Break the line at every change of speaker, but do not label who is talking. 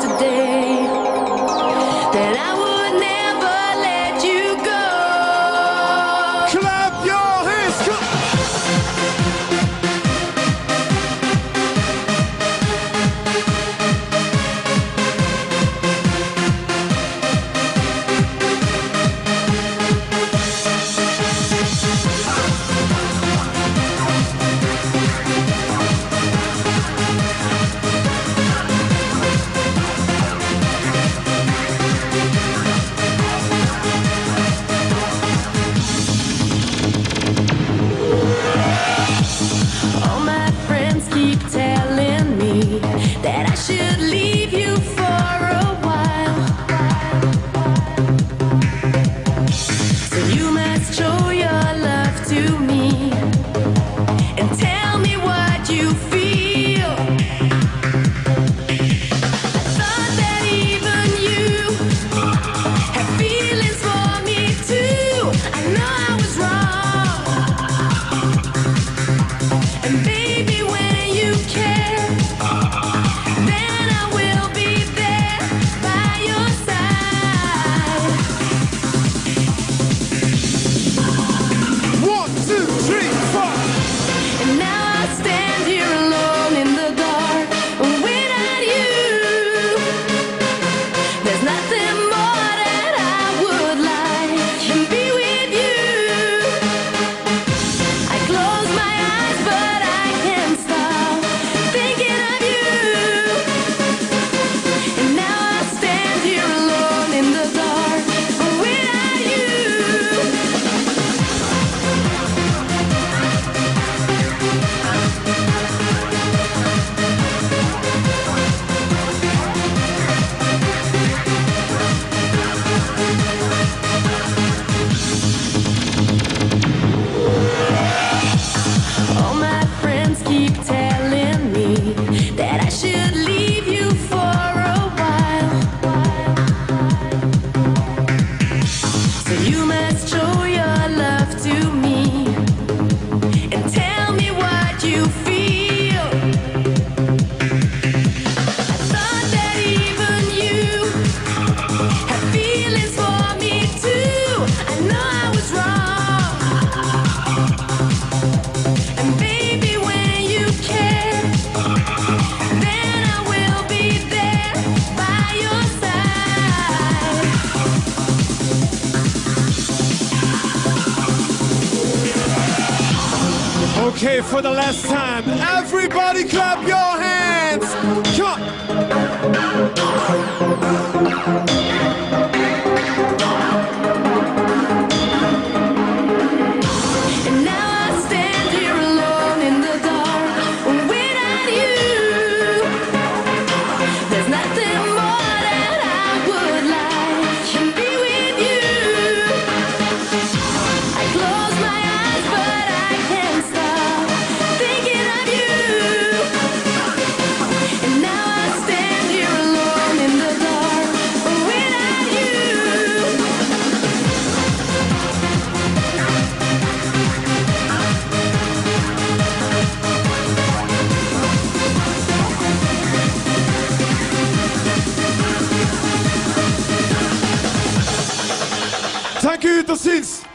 today. Okay, for the last time, everybody clap your hands. Come on.
Thank you,
Intercedes.